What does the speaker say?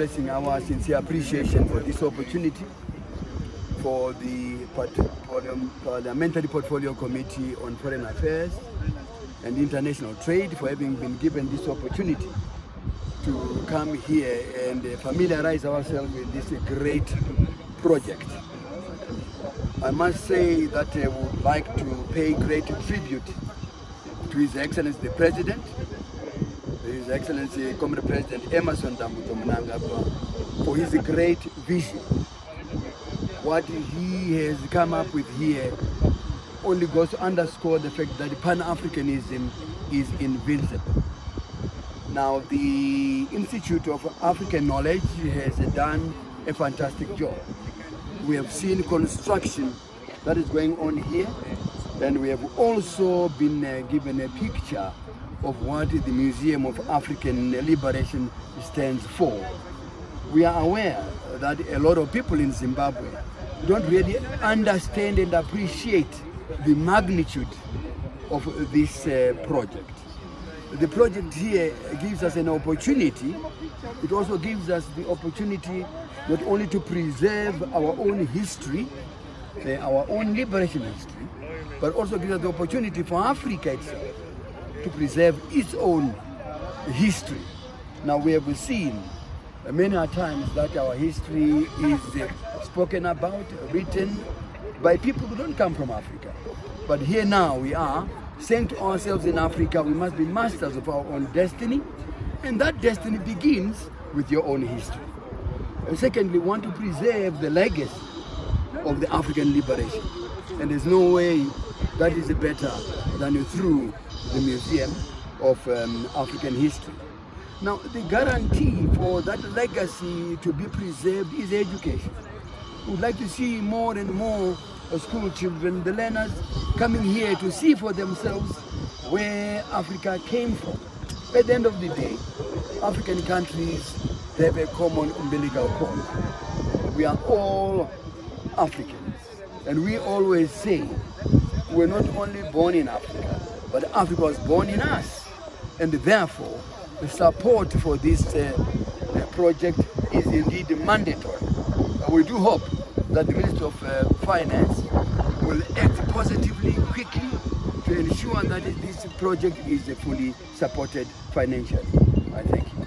expressing our sincere appreciation for this opportunity for the Parliamentary Portfolio Committee on Foreign Affairs and International Trade for having been given this opportunity to come here and familiarize ourselves with this great project. I must say that I would like to pay great tribute to His Excellency the President, His Excellency Comrade President Emmerson Dambudzo Mnangagwa for his great vision. What he has come up with here only goes to underscore the fact that Pan-Africanism is invincible. Now, the Institute of African Knowledge has done a fantastic job. We have seen construction that is going on here, and we have also been uh, given a picture of what the Museum of African Liberation stands for. We are aware that a lot of people in Zimbabwe don't really understand and appreciate the magnitude of this uh, project. The project here gives us an opportunity. It also gives us the opportunity not only to preserve our own history, uh, our own liberation history, but also gives us the opportunity for Africa itself to preserve its own history. Now we have seen many times that our history is spoken about, written by people who don't come from Africa. But here now we are saying to ourselves in Africa, we must be masters of our own destiny, and that destiny begins with your own history. And secondly, we want to preserve the legacy of the African liberation. And there's no way that is better than through the Museum of um, African History. Now, the guarantee for that legacy to be preserved is education. We would like to see more and more school children, the learners, coming here to see for themselves where Africa came from. At the end of the day, African countries have a common umbilical cord. We are all Africans. And we always say we're not only born in Africa, but Africa was born in us. And therefore, the support for this uh, project is indeed mandatory. we do hope that the Minister of uh, Finance will act positively, quickly, to ensure that this project is fully supported financially. I thank you.